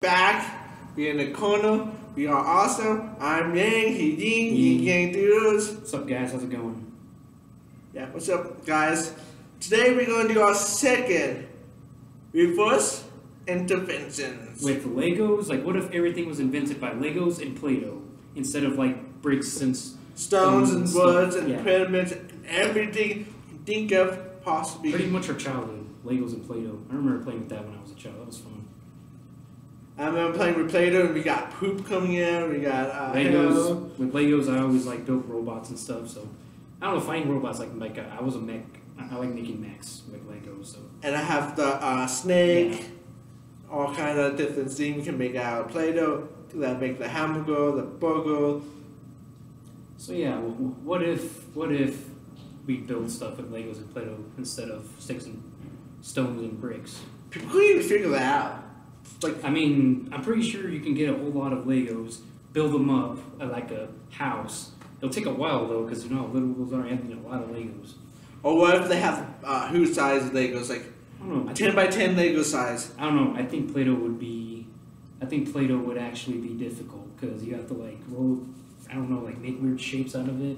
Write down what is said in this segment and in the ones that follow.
back. We in the corner. We are awesome. I'm Yang. He Ying. Ying Yang Duos. What's up, guys? How's it going? Yeah, what's up, guys? Today we're going to do our second reverse interventions. With Legos, like, what if everything was invented by Legos and Play-Doh instead of like bricks and s- Stones and woods and Yeah. pyramids and everything you think of possibly. Pretty much our childhood, Legos and Play-Doh. I remember playing with that when I was a child. That was fun. I remember playing with Play-Doh and we got poop coming in. We got uh. Legos. With Legos, I always like built robots and stuff. So I don't know, fighting robots like like uh, I was a mech. I, I like making mechs with Legos. So and I have the uh, snake, all kind of different things you can make out of Play-Doh that make the hammer go, the burger. so yeah, what if what if we build stuff with Legos and Play-Doh instead of sticks and stones and bricks? People couldn't even figure that out. Like, I mean, I'm pretty sure you can get a whole lot of Legos, build them up uh, like a house. It'll take a while though, because you know how little those are. and a lot of Legos. or what if they have uh, who size of Legos, like I don't know. I 10 think, by 10 Lego size. I don't know. I think Play-Doh would be. I think Play-Doh would actually be difficult because you have to like roll. I don't know, like make weird shapes out of it.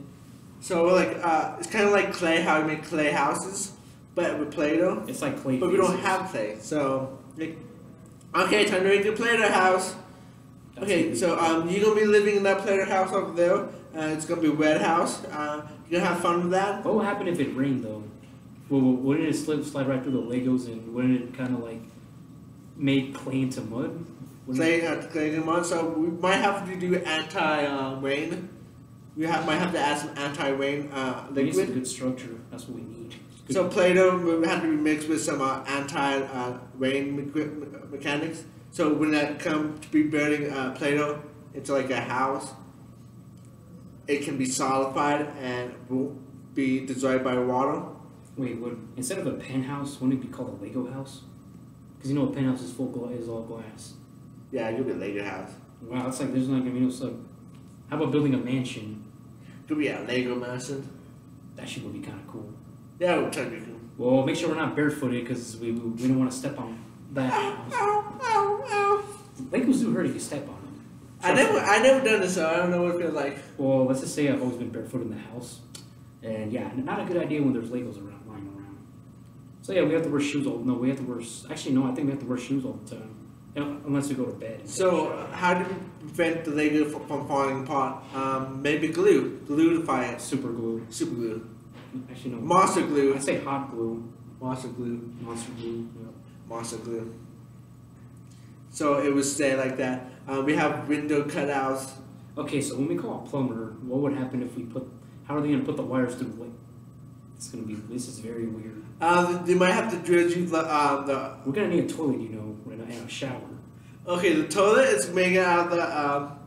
So, like, uh, it's kind of like clay, how we make clay houses, but with Play-Doh. It's like clay. But we don't have clay, so, like, okay, time to make a Play-Doh house. Okay, so um, you're gonna be living in that Play-Doh house over there. Uh, it's gonna be a wet house. Uh, you gonna have fun with that. What would happen if it rained though? Well, wouldn't it slip slide right through the Legos and wouldn't it kind of like make clay into mud? Wouldn't Clay, uh, clay into mud. So we might have to do anti-rain. we have might have to add some anti-rain uh, liquid. We need some good structure. That's what we need. So will have to be mixed with some uh, anti-rain me- mechanics. So when that come to be building uh, Play-Doh into like a house, it can be solidified and won't be destroyed by water. Wait, would instead of a penthouse, wouldn't it be called a Lego house? Because you know a penthouse is full gla- is all glass. Yeah, you'll be a Lego house. Wow, it's like there's not gonna be no sub. How about building a mansion? Could be a Lego mansion. That shit would be kind of cool. Yeah, would technically. Well, make sure we're not barefooted because we, we don't want to step on that. house. Ow, ow, ow. Legos do hurt if you step on them. I never, I never done this, so I don't know what it feels like. Well, let's just say I've always been barefoot in the house, and yeah, not a good idea when there's Legos around lying around. So yeah, we have to wear shoes all. No, we have to wear. Actually, no, I think we have to wear shoes all the time, You know, unless we go to bed. So, uh, how do we prevent the Lego from falling apart? Um, maybe glue, glue it, super glue. super glue, Actually, no. monster glue, I say hot glue, monster glue, monster glue. Monster glue. So it would stay like that. Uh, we have window cutouts. Okay, so when we call a plumber, what would happen if we put? How are they gonna put the wires through? the Like, it's gonna be. This is very weird. Uh, they might have to drill you the, uh, the We're gonna need a toilet, you know, and a, and a shower. Okay, the toilet is made out of the um,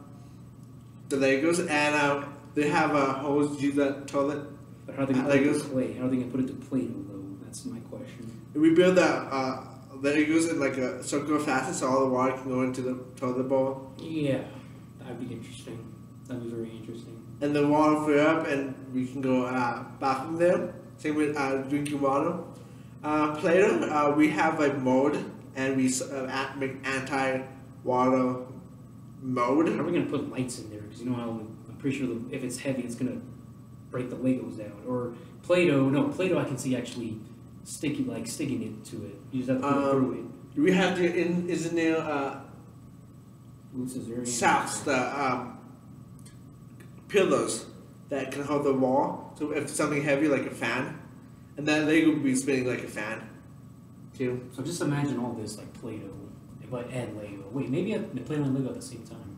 the Legos, and uh, they have a hose to that toilet. But how are they gonna Uh, put it to clay? How are they gonna put it to Play-Doh, though? That's my question. We build the uh, Legos in like a circular fashion, so all the water can go into the toilet bowl, Yeah, that'd be interesting. That'd be very interesting. and the water fill up, and we can go uh, back from there. Same with uh, drinking water. Uh, Play-Doh, uh, we have a mode, and we uh, make anti-water mode. How are we gonna put lights in there? Because you know how I'm pretty sure the, if it's heavy, it's gonna break the Legos down. Or Play-Doh, no, Play-Doh I can see actually sticking, like sticking it to it. You just have to put it Um, through it. We have the in isn't there uh, is socks, the um, pillows that can hold the wall. So if something heavy like a fan, and then they would be spinning like a fan, too. So just imagine all this like Play-Doh, but and Lego. Wait, maybe I- the Play-Doh and Lego at the same time.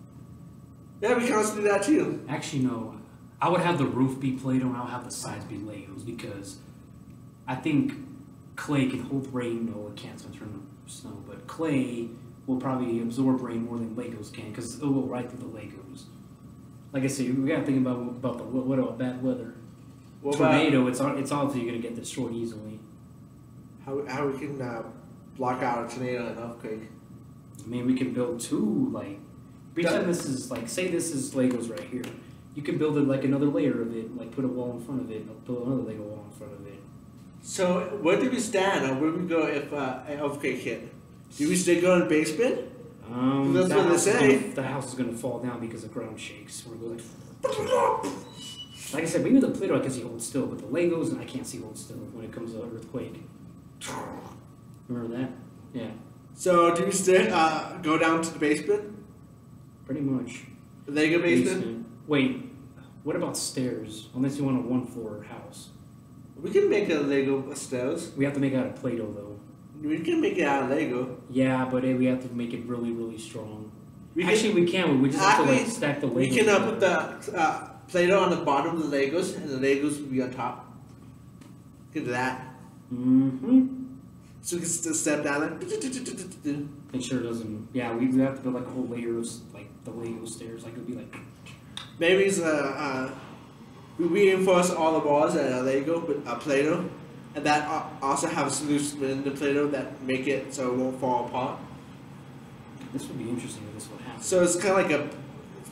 Yeah, we can also do that too. Actually, no. I would have the roof be Play-Doh and I'll have the sides be Legos because I think clay can hold rain. No, it can't so turn to snow. But clay will probably absorb rain more than Legos can because it will go right through the Legos. Like I said, we got to think about about the what about bad weather. What about Tornado, it's all- it's obviously going to get destroyed easily. how, how we can uh, block out a tornado and earthquake? I mean, we can build two like pretend this is like say this is Legos right here. You can build it like another layer of it, like put a wall in front of it, build another Lego wall in front of it. So where do we stand, or where do we go if uh, an earthquake hit? Do we still go in the basement? Um, That's the what they say. Gonna, the house is gonna fall down because the ground shakes. We're going like. Like I said, maybe the Play-Doh I can see hold still, but the Legos and I can't see hold still when it comes to earthquake. Remember that? Yeah, So do you still uh, go down to the basement, pretty much. the Lego basement? Basement. Wait, what about stairs? Unless you want a one-floor house, We can make a Lego stairs. we have to make it out of Play-Doh though. We can make it out of Lego. Yeah, but eh, we have to make it really, really strong. We can, Actually, we can. We just have to like stack the Legos. we can uh, put the uh, Play-Doh on the bottom of the Legos, and the Legos will be on top. Look at that. Mm-hmm. So we can still step down like. Make sure it doesn't. Yeah, we, we have to build like a whole layer of like the Lego stairs. Like it'd be like. Maybe it's uh, uh, we reinforce all the walls at a Lego with a Play-Doh, and that also have a solution within the Play-Doh that make it so it won't fall apart. This would be interesting if this would happen. So it's kind of like a,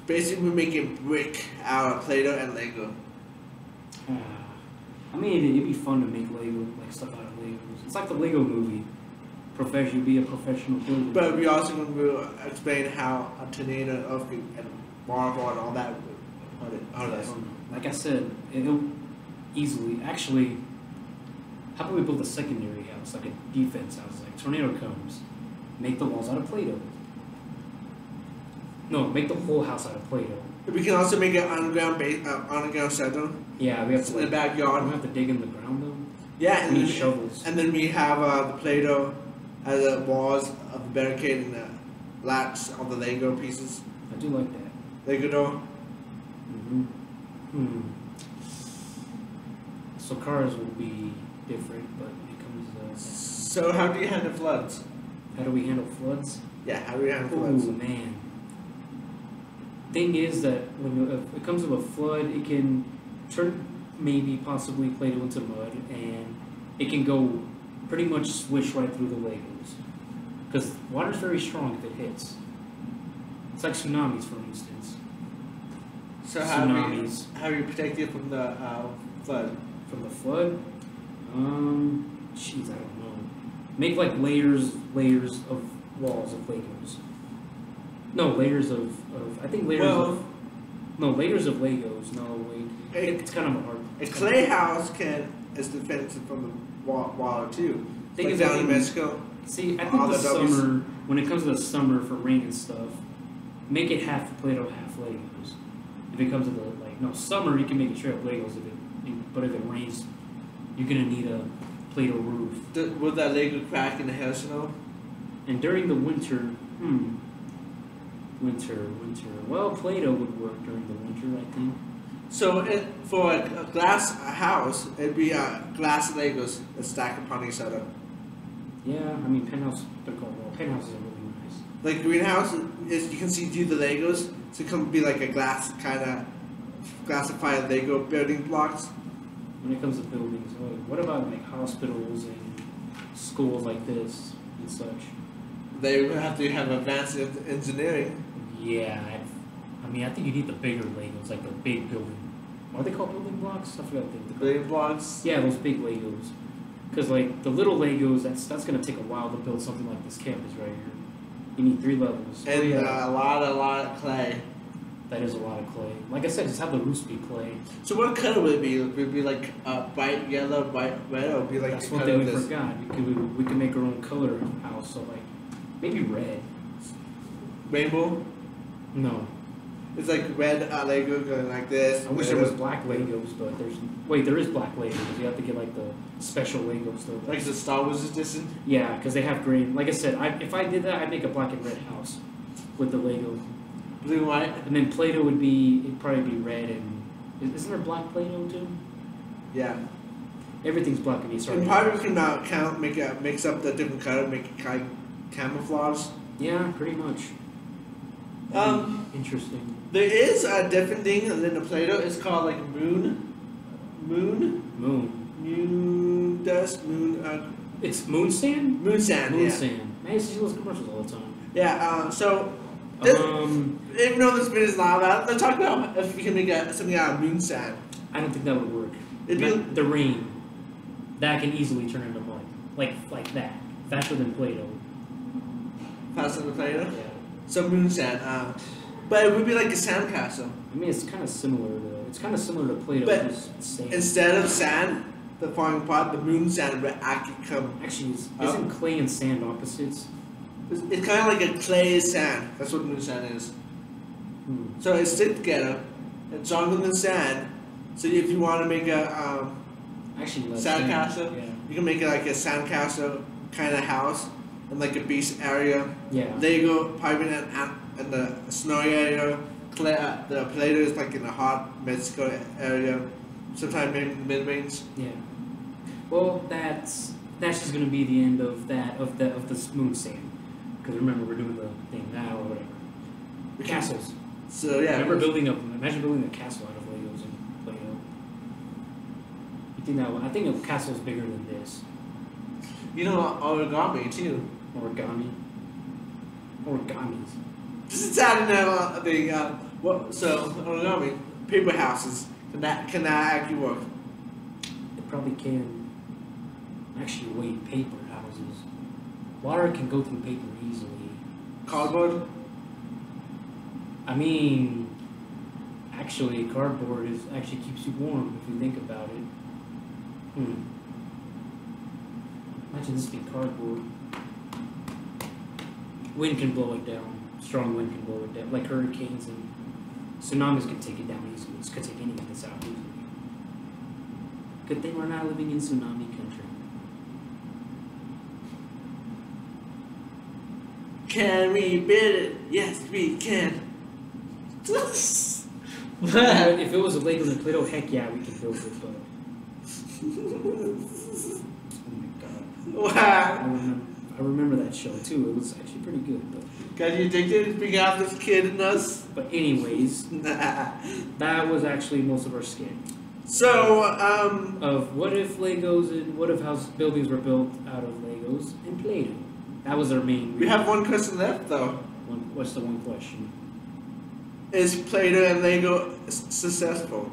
basically we're making brick out of Play-Doh and Lego. Uh, I mean, it'd, it'd be fun to make Lego like stuff out of Legos. It's like the Lego movie. Profession, be a professional builder. But we also going to explain how a tornado, earthquake, and waterfall and all that I us. don't. Like I said, it'll easily. Actually, how about we build a secondary house, like a defense house? Like tornado comes, make the walls out of Play-Doh. No, make the whole house out of Play-Doh. We can also make an underground base, uh, underground shelter Yeah, we have to the like. We backyard. don't have to dig in the ground though. Yeah, We and need then, shovels. and then we have uh, the Play-Doh as the walls of the barricade and the latch of the Lego pieces. I do like that. Lego door. Mm-hmm. Hmm. So cars will be different, but it comes. So how do you handle floods? How do we handle floods? Yeah, how do you handle Oh floods? man. Thing is that when it comes to a flood, it can turn maybe possibly Play-Doh into mud, and it can go pretty much swish right through the Legos. Because water's very strong if it hits. It's like tsunamis, for instance. So how do you, Tsunamis. how are you protected from the uh, flood? From the flood, um, jeez, I don't know. Make like layers, layers of walls of Legos. No, layers of, of I think layers Well- of no layers of Legos. No, wait, A, it's kind of a hard. a clay house can is defensive from the wa- water too. Thing like down in think- Mexico. see, I think the the summer when it comes to the summer for rain and stuff, make it half Play-Doh, half Legos. If it comes to the like no summer, you can make it straight up Legos. If it, but if it rains, you're gonna need a Play-Doh roof. The, would that Lego crack in the hail snow? And during the winter, hmm, winter, winter. Well, Play-Doh would work during the winter, I think. So it, for a, a glass house, it'd be uh, glass Legos that stack upon each other. Yeah, I mean, penthouse. They're called well, penthouses are really nice. Like greenhouse is you can see through the Legos, so it can be like a glass kind of glassified Lego building blocks. When it comes to buildings, what, about like hospitals and schools like this and such? They would have to have advanced engineering. Yeah, I've, I mean, I think you need the bigger Legos, like the big building. What are they called? Building blocks? I forgot what they- Building blocks. Yeah, those big Legos. Because like the little Legos, that's that's gonna take a while to build something like this campus right here. You need three levels. And yeah. uh, a lot, a lot of clay. That is a lot of clay. Like I said, just have the roofs be clay. So what color would it be? Would it be like uh, bright yellow, bright red, or would be like That's one thing we this? forgot. We could we, we could make our own color house. So like maybe red. Rainbow. No, It's like red uh, Lego going like this. I wish there was black Legos, but there's wait there is black Legos. You have to get like the special Legos though. like the Star Wars edition. Yeah, because they have green. Like I said, I, if I did that, I'd make a black and red house with the Lego, Blue and white. and then Play-Doh would be it'd probably be red and isn't there black Play-Doh too? Yeah. Everything's black and sorry. And probably we can uh, count, make a, mix up the different color, make it kind of camouflage. Yeah, pretty much. Um, interesting. There is a different thing than the Play-Doh. It's called like moon, moon, Moon. moon dust, moon, uh, It's moon sand. moon sand. Moon yeah. sand. Man, I used to see those commercials all the time. Yeah. Uh, so This- Um, even though this video is not about, let's talk about if we can make a, something out of moon sand. I don't think that would work. It'd be the rain. That can easily turn into mud, like like that, faster than Play-Doh. faster than Play-Doh. Yeah. So moon sand. Uh, but it would be like a sandcastle. I mean, it's kind of similar to it's kind of similar to Play-Doh. But. Instead of sand, the falling apart, the moon sand would actually come. Actually, is, isn't clay and sand opposites? It's, it's kind of like a clay sand. That's what moon sand is. Hmm. So it's stick together. It's stronger than sand. So if you want to make a um, Actually, Sandcastle? sand. Yeah. You can make it like a sandcastle kind of house in like a beach area. Yeah. There you go, probably an, in the snowy area. Clay, uh, the Play-Doh is like in the hot Mexico area. Sometimes maybe mid range. Yeah. Well, that's that's just gonna be the end of that of the of the moon sand. Because remember, we're doing the thing now or whatever. The Castles. So yeah. Remember building a imagine building a castle out of Legos and Play-Doh. You think that? would- I think a castle's bigger than this. You know origami too. Origami. Origamis. This is how to know the uh, what. So origami paper houses can that can that actually work? It probably can actually weight paper houses. Water can go through paper easily. Cardboard. I mean, actually, cardboard is actually keeps you warm if you think about it. Hmm. Imagine this being cardboard. Wind can blow it down. Strong wind can blow it down, like hurricanes and tsunamis can take it down easily. This could take any of this out easily. Good thing we're not living in tsunami country. Can we build it? Yes, we can. if it was a Legos and Play-Doh, heck yeah, we could build it. But oh my god. Wow. I remember that show too. It was actually pretty good. But, Got you addicted to being out this kid in us? but anyways, that was actually most of our skit so, um, of what if Legos and what if house buildings were built out of Legos and Play-Doh. That was our main. we have one question left though. One, what's the one question? Is Play-Doh and Lego s- successful?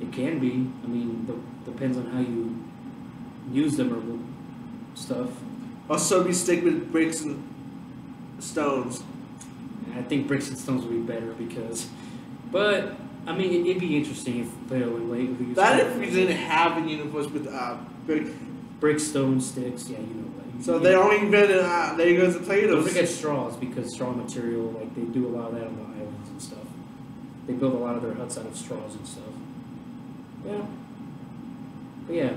It can be. I mean, the, depends on how you use them or stuff. Or so we stick with bricks and stones? I think bricks and stones would be better because, but I mean, it, it'd be interesting if Play-Doh and use That if we didn't have a universe with uh, brick. brick, stone, sticks. Yeah, you know. Like, So you- they only invented uh, Legos and Don't Play-Dohs. forget straws because straw material, like they do a lot of that on the islands and stuff. They build a lot of their huts out of straws and stuff. Yeah. But yeah.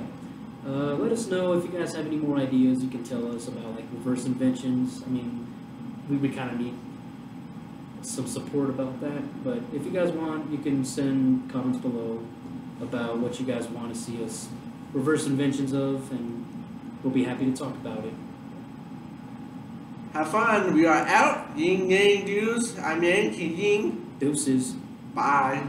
Uh, let us know if you guys have any more ideas you can tell us about like reverse inventions. I mean, we would kind of need some support about that. But if you guys want, you can send comments below about what you guys want to see us reverse inventions of, and we'll be happy to talk about it. Have fun. We are out. Ying Yang Dudes. I'm Yang Ying. Deuces. Bye.